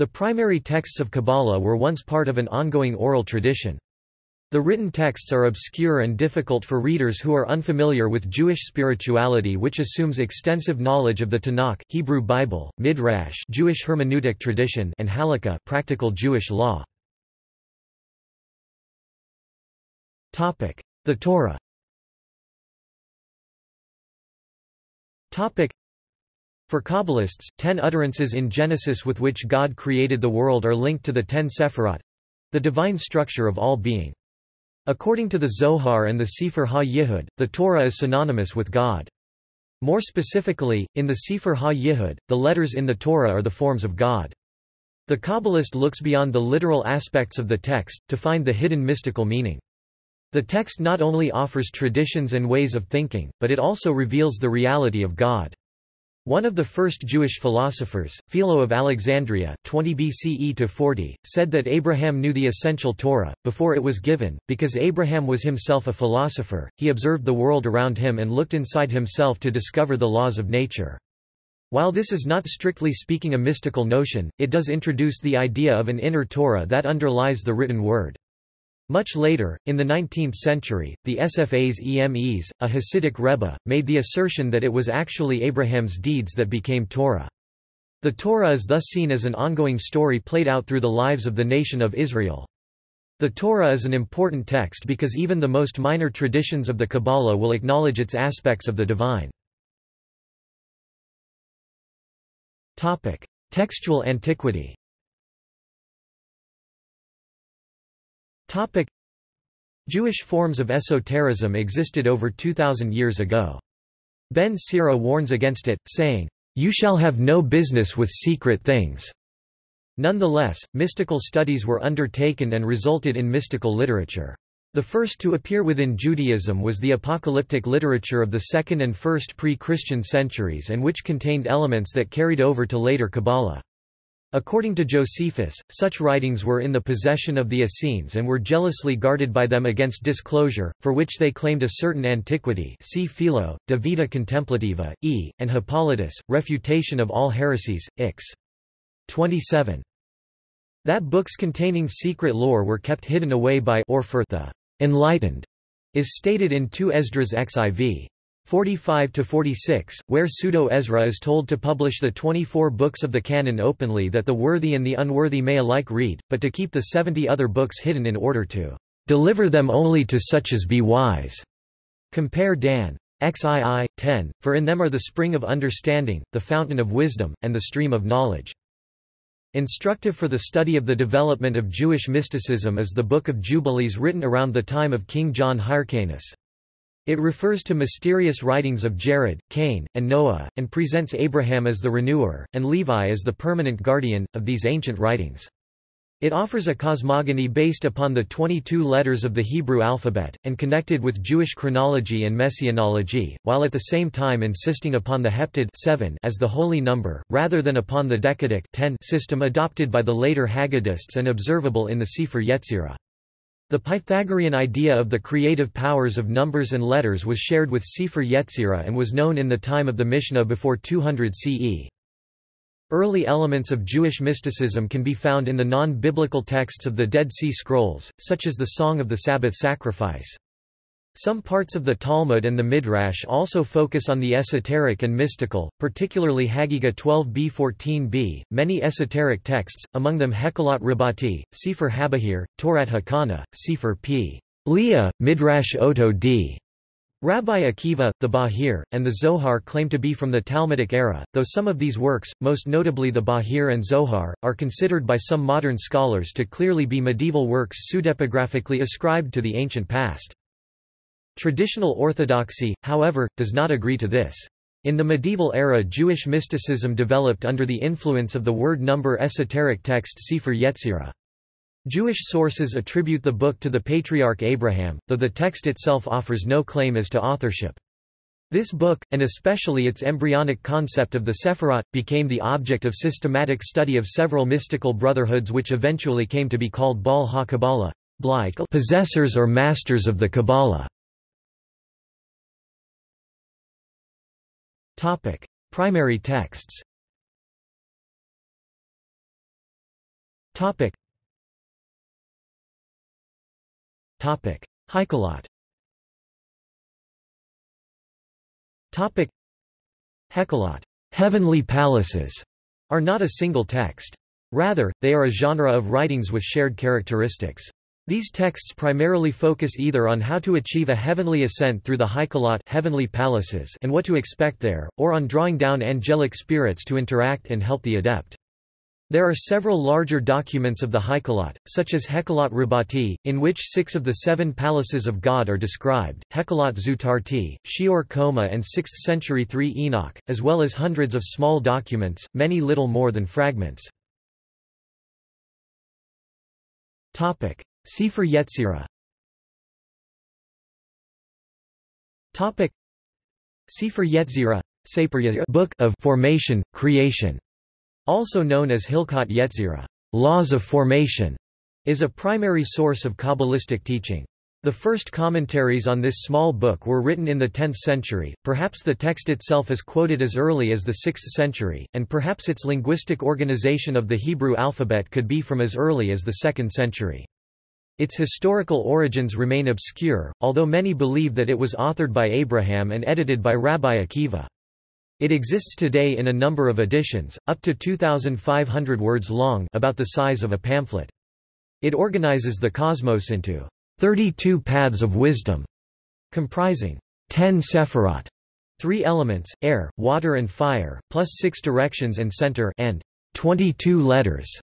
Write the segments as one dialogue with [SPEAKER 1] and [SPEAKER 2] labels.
[SPEAKER 1] The primary texts of Kabbalah were once part of an ongoing oral tradition. The written texts are obscure and difficult for readers who are unfamiliar with Jewish spirituality which assumes extensive knowledge of the Tanakh, Hebrew Bible, Midrash Jewish hermeneutic tradition and Halakha practical Jewish law. The Torah For Kabbalists, ten utterances in Genesis with which God created the world are linked to the ten Sephirot—the divine structure of all being. According to the Zohar and the Sefer Ha-Yihud, the Torah is synonymous with God. More specifically, in the Sefer Ha-Yihud, the letters in the Torah are the forms of God. The Kabbalist looks beyond the literal aspects of the text, to find the hidden mystical meaning. The text not only offers traditions and ways of thinking, but it also reveals the reality of God. One of the first Jewish philosophers, Philo of Alexandria 20 BCE to 40, said that Abraham knew the essential Torah, before it was given, because Abraham was himself a philosopher, he observed the world around him and looked inside himself to discover the laws of nature. While this is not strictly speaking a mystical notion, it does introduce the idea of an inner Torah that underlies the written word. Much later, in the 19th century, the Sfas Emes, a Hasidic Rebbe, made the assertion that it was actually Abraham's deeds that became Torah. The Torah is thus seen as an ongoing story played out through the lives of the nation of Israel. The Torah is an important text because even the most minor traditions of the Kabbalah will acknowledge its aspects of the divine. Textual antiquity Topic. Jewish forms of esotericism existed over 2,000 years ago. Ben Sira warns against it, saying, "'You shall have no business with secret things." Nonetheless, mystical studies were undertaken and resulted in mystical literature. The first to appear within Judaism was the apocalyptic literature of the 2nd and 1st pre-Christian centuries and which contained elements that carried over to later Kabbalah. According to Josephus, such writings were in the possession of the Essenes and were jealously guarded by them against disclosure, for which they claimed a certain antiquity see Philo, De Vita Contemplativa, E, and Hippolytus, Refutation of All Heresies, Ix. 27. That books containing secret lore were kept hidden away by or the enlightened is stated in 2 Esdras xiv. 45–46, where Pseudo-Ezra is told to publish the 24 books of the canon openly that the worthy and the unworthy may alike read, but to keep the 70 other books hidden in order to "...deliver them only to such as be wise." Compare Dan. XII, 10, for in them are the spring of understanding, the fountain of wisdom, and the stream of knowledge. Instructive for the study of the development of Jewish mysticism is the Book of Jubilees written around the time of King John Hyrcanus. It refers to mysterious writings of Jared, Cain, and Noah, and presents Abraham as the renewer, and Levi as the permanent guardian, of these ancient writings. It offers a cosmogony based upon the 22 letters of the Hebrew alphabet, and connected with Jewish chronology and messianology, while at the same time insisting upon the heptad 7 as the holy number, rather than upon the decadic 10 system adopted by the later Haggadists and observable in the Sefer Yetzirah. The Pythagorean idea of the creative powers of numbers and letters was shared with Sefer Yetzirah and was known in the time of the Mishnah before 200 CE. Early elements of Jewish mysticism can be found in the non-biblical texts of the Dead Sea Scrolls, such as the Song of the Sabbath Sacrifice. Some parts of the Talmud and the Midrash also focus on the esoteric and mystical, particularly Chagigah 12b-14b. Many esoteric texts, among them Hekilot Rabbati, Sefer Habahir, Torat Hakana, Sefer P. Leah, Midrash Oto d. Rabbi Akiva, the Bahir, and the Zohar claim to be from the Talmudic era, though some of these works, most notably the Bahir and Zohar, are considered by some modern scholars to clearly be medieval works pseudepigraphically ascribed to the ancient past. Traditional orthodoxy, however, does not agree to this. In the medieval era Jewish mysticism developed under the influence of the word-number esoteric text Sefer Yetzirah. Jewish sources attribute the book to the patriarch Abraham, though the text itself offers no claim as to authorship. This book, and especially its embryonic concept of the Sephirot, became the object of systematic study of several mystical brotherhoods which eventually came to be called Baal ha-Kabbalah, possessors or masters of the Kabbalah. Primary texts Topic. Topic. Haikalot Topic. Hekalot heavenly palaces, are not a single text. Rather, they are a genre of writings with shared characteristics. These texts primarily focus either on how to achieve a heavenly ascent through the Haikalot heavenly palaces and what to expect there, or on drawing down angelic spirits to interact and help the adept. There are several larger documents of the Haikalot, such as Hekalot Rabati, in which six of the seven palaces of God are described, Hekalot Zutarti, Shior Koma and 6th century 3 Enoch, as well as hundreds of small documents, many little more than fragments. Sefer Yetzirah Sefer Yetzirah Book of Formation, Creation also known as Hilkot Yetzirah laws of formation, is a primary source of Kabbalistic teaching. The first commentaries on this small book were written in the 10th century, perhaps the text itself is quoted as early as the 6th century, and perhaps its linguistic organization of the Hebrew alphabet could be from as early as the 2nd century. Its historical origins remain obscure, although many believe that it was authored by Abraham and edited by Rabbi Akiva. It exists today in a number of editions, up to 2,500 words long about the size of a pamphlet. It organizes the cosmos into 32 paths of wisdom, comprising 10 sephirot, three elements, air, water and fire, plus six directions and center and 22 letters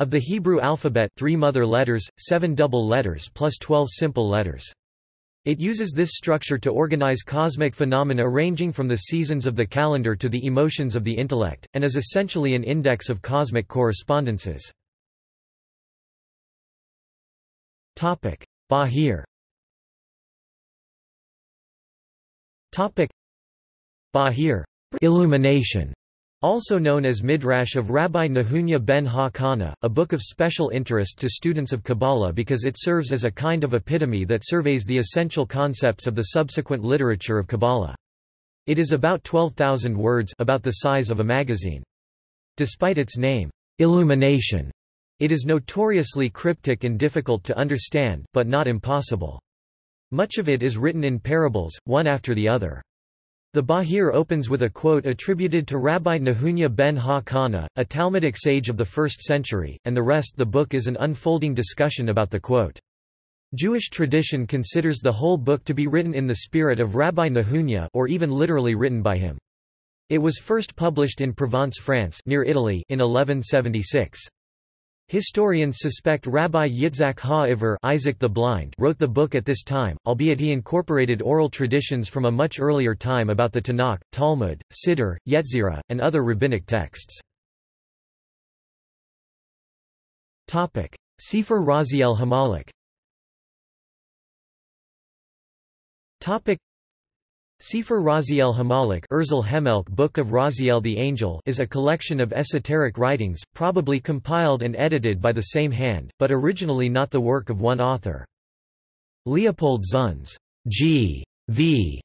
[SPEAKER 1] of the Hebrew alphabet three mother letters, seven double letters plus 12 simple letters. It uses this structure to organize cosmic phenomena ranging from the seasons of the calendar to the emotions of the intellect, and is essentially an index of cosmic correspondences. Bahir. Bahir. Illumination also known as Midrash of Rabbi Nehunya ben Ha-Kana, a book of special interest to students of Kabbalah because it serves as a kind of epitome that surveys the essential concepts of the subsequent literature of Kabbalah. It is about 12,000 words about the size of a magazine. Despite its name, Illumination, it is notoriously cryptic and difficult to understand, but not impossible. Much of it is written in parables, one after the other. The Bahir opens with a quote attributed to Rabbi Nehunya ben Ha-Kana, a Talmudic sage of the 1st century, and the rest the book is an unfolding discussion about the quote. Jewish tradition considers the whole book to be written in the spirit of Rabbi Nehunya or even literally written by him. It was first published in Provence, France near Italy in 1176. Historians suspect Rabbi Yitzhak Ha-Iver Isaac the Blind wrote the book at this time, albeit he incorporated oral traditions from a much earlier time about the Tanakh, Talmud, Siddur, Yetzirah, and other rabbinic texts. Sefer Raziel Hamalek Sefer Raziel Hamalik Urzel Hemelch Book of Raziel the Angel is a collection of esoteric writings, probably compiled and edited by the same hand, but originally not the work of one author. Leopold Zunz G. V.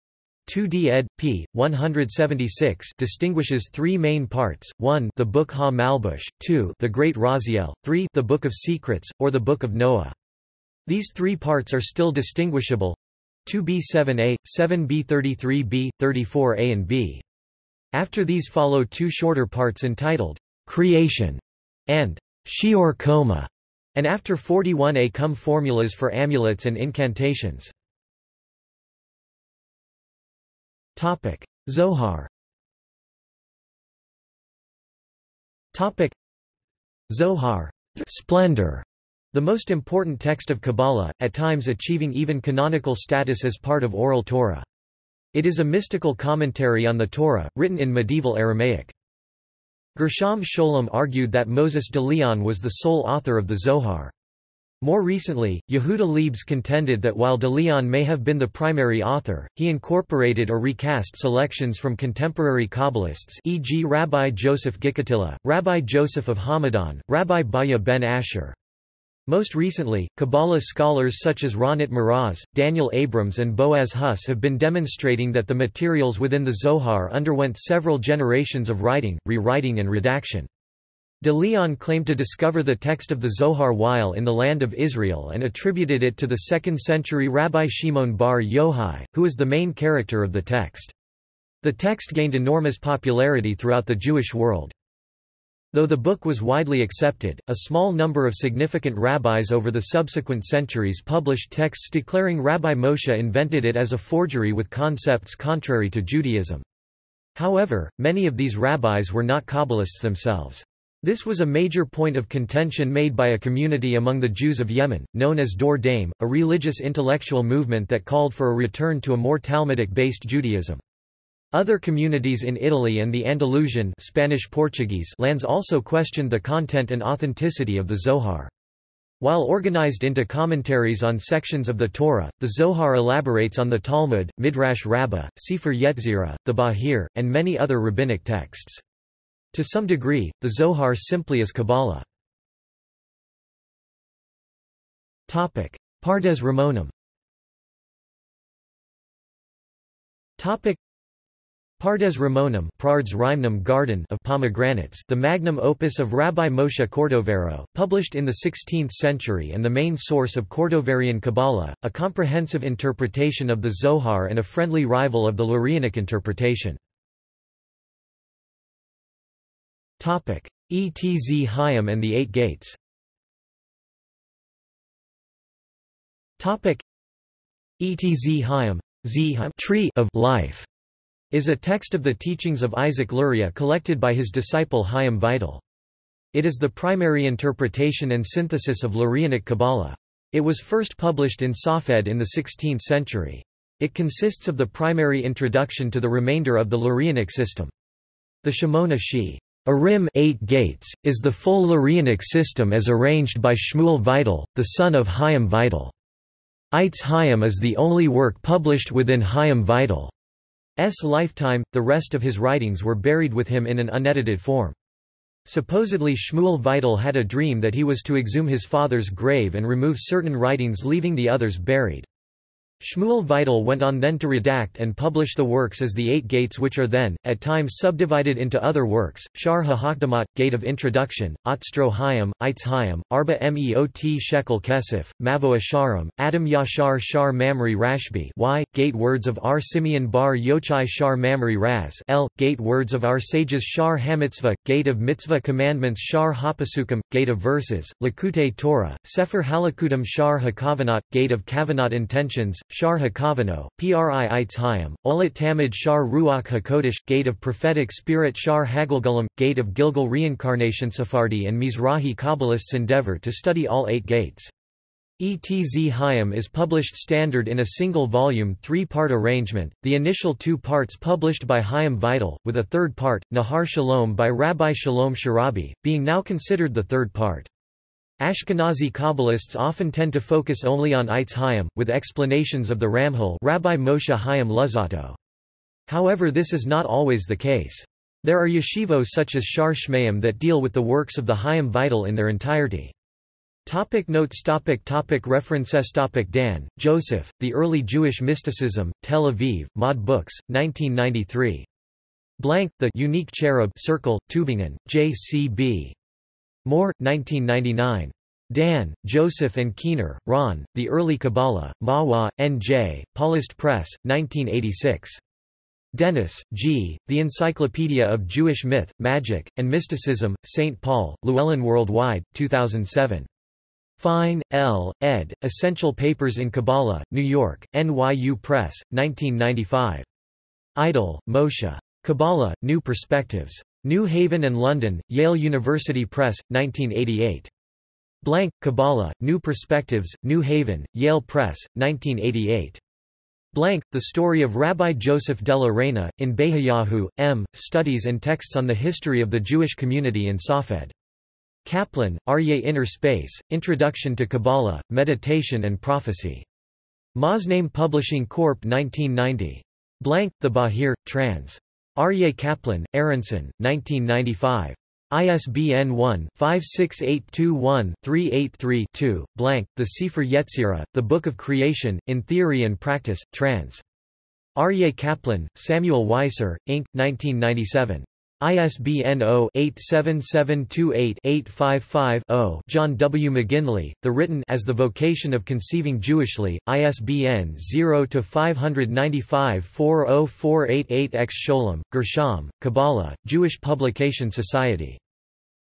[SPEAKER 1] 2d ed. p. 176 distinguishes three main parts, 1 the Book Ha-Malbush, 2 the Great Raziel, 3 the Book of Secrets, or the Book of Noah. These three parts are still distinguishable, 2b7a, 7b33b, 34a and b. After these follow two shorter parts entitled, Creation and Shior Koma, and after 41a come formulas for amulets and incantations. Zohar Zohar splendor the most important text of Kabbalah, at times achieving even canonical status as part of Oral Torah. It is a mystical commentary on the Torah, written in medieval Aramaic. Gershom Scholem argued that Moses de Leon was the sole author of the Zohar. More recently, Yehuda Liebes contended that while de Leon may have been the primary author, he incorporated or recast selections from contemporary Kabbalists e.g. Rabbi Joseph Gikatilla, Rabbi Joseph of Hamadan, Rabbi Bahya ben Asher. Most recently, Kabbalah scholars such as Ronit Meroz, Daniel Abrams and Boaz Huss have been demonstrating that the materials within the Zohar underwent several generations of writing, rewriting and redaction. De Leon claimed to discover the text of the Zohar while in the land of Israel and attributed it to the 2nd century Rabbi Shimon bar Yochai, who is the main character of the text. The text gained enormous popularity throughout the Jewish world. Though the book was widely accepted, a small number of significant rabbis over the subsequent centuries published texts declaring Rabbi Moshe invented it as a forgery with concepts contrary to Judaism. However, many of these rabbis were not Kabbalists themselves. This was a major point of contention made by a community among the Jews of Yemen, known as Dor Daim, a religious intellectual movement that called for a return to a more Talmudic-based Judaism. Other communities in Italy and the Andalusian Spanish Portuguese lands also questioned the content and authenticity of the Zohar. While organized into commentaries on sections of the Torah, the Zohar elaborates on the Talmud, Midrash Rabbah, Sefer Yetzirah, the Bahir, and many other rabbinic texts. To some degree, the Zohar simply is Kabbalah. Pardes Ramonim Pardes Ramonim Rhymenum Garden of Pomegranates the magnum opus of Rabbi Moshe Cordovero, published in the 16th century and the main source of Cordoverian Kabbalah, a comprehensive interpretation of the Zohar and a friendly rival of the Lurianic interpretation. Etz Chaim and the Eight Gates. Etz Chaim tree of life is a text of the teachings of Isaac Luria collected by his disciple Chaim Vital. It is the primary interpretation and synthesis of Lurianic Kabbalah. It was first published in Safed in the 16th century. It consists of the primary introduction to the remainder of the Lurianic system. The Shemona Shi Arim eight gates, is the full Lurianic system as arranged by Shmuel Vital, the son of Chaim Vital. Eitz Chaim is the only work published within Chaim Vital's lifetime, the rest of his writings were buried with him in an unedited form. Supposedly Shmuel Vital had a dream that he was to exhume his father's grave and remove certain writings leaving the others buried. Shmuel Vital went on then to redact and publish the works as the Eight Gates which are then, at times subdivided into other works, Shar HaHakdamat, Gate of Introduction, Otstro Hayim, Eitz Hayim, Arba Meot Shekel Kesef, Mavo Asharim, Adam Yashar Shar Mamri Rashbi y, Gate Words of R. Simeon Bar Yochai Shar Mamri Raz L, Gate Words of Our Sages Shar Hamitzvah, Gate of Mitzvah Commandments Shar Hapasukim, Gate of Verses, Lakute Torah, Sefer Halakutim Shar HaKavanot, Gate of Kavanot Intentions, Shar HaKavano, Pri Eitz Hayim, Olet Tamid Shar Ruach HaKodesh, Gate of Prophetic Spirit Shar Hagalgulam, Gate of Gilgul Reincarnation Sephardi and Mizrahi Kabbalists endeavor to study all eight gates. Etz Chaim is published standard in a single volume three-part arrangement, the initial two parts published by Chaim Vital, with a third part, Nahar Shalom by Rabbi Shalom Sharabi, being now considered the third part. Ashkenazi Kabbalists often tend to focus only on Eitz Chaim, with explanations of the Ramchal Rabbi Moshe Chaim Luzzatto. However this is not always the case. There are yeshivos such as Shar Shmeim that deal with the works of the Chaim Vital in their entirety. Topic notes topic topic References topic Dan, Joseph, The Early Jewish Mysticism, Tel Aviv, Mod Books, 1993. Blank, The Unique Cherub Circle, Tübingen, J.C.B. Mohr, 1999. Dan, Joseph and Kiener, Ron, The Early Kabbalah, Mahwah, N.J., Paulist Press, 1986. Dennis, G., The Encyclopedia of Jewish Myth, Magic, and Mysticism, St. Paul, Llewellyn Worldwide, 2007. Fine, L., ed., Essential Papers in Kabbalah, New York, NYU Press, 1995. Idel, Moshe. Kabbalah, New Perspectives. New Haven and London, Yale University Press, 1988. Blank, Kabbalah, New Perspectives, New Haven, Yale Press, 1988. Blank, The Story of Rabbi Joseph della Reina, in Benayahu, M., Studies and Texts on the History of the Jewish Community in Safed. Kaplan, Aryeh Inner Space, Introduction to Kabbalah, Meditation and Prophecy. Moznaim Publishing Corp. 1990. Blank, The Bahir, trans. Aryeh Kaplan, Aronson, 1995. ISBN 1-56821-383-2, blank, The Sefer Yetzirah, The Book of Creation, in Theory and Practice, trans. Aryeh Kaplan, Samuel Weiser, Inc., 1997. ISBN 0-87728-855-0 John W. McGinley, The Written as the Vocation of Conceiving Jewishly, ISBN 0-595-40488-X Scholem, Gershom, Kabbalah, Jewish Publication Society.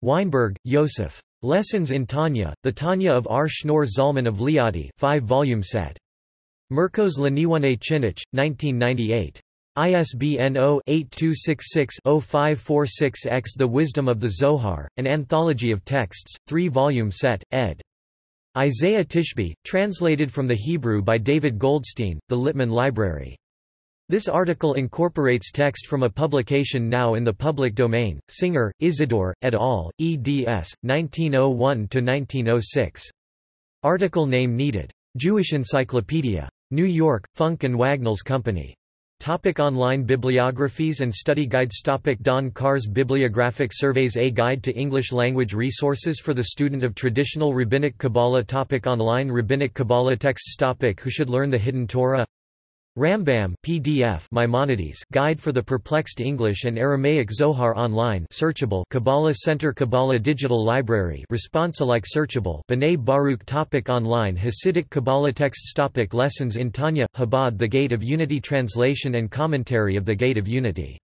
[SPEAKER 1] Weinberg, Yosef. Lessons in Tanya, The Tanya of R. Schneur Zalman of Liadi 5-volume set. Merkos L'Inyonei Chinuch, 1998. ISBN 0-8266-0546-X The Wisdom of the Zohar, an anthology of texts, three-volume set, ed. Isaiah Tishby, translated from the Hebrew by David Goldstein, The Littman Library. This article incorporates text from a publication now in the public domain, Singer, Isidore, et al., eds. 1901–1906. Article name needed. Jewish Encyclopedia. New York, Funk and Wagnalls Company. Topic online bibliographies and study guides Topic Don Carr's Bibliographic Surveys A Guide to English Language Resources for the Student of Traditional Rabbinic Kabbalah Topic Online Rabbinic Kabbalah Texts Topic Who should learn the Hidden Torah Rambam PDF Maimonides Guide for the Perplexed English and Aramaic Zohar Online searchable Kabbalah Center Kabbalah Digital Library response-alike searchable B'nai Baruch topic Online Hasidic Kabbalah Texts topic Lessons in Tanya, Chabad The Gate of Unity Translation and Commentary of The Gate of Unity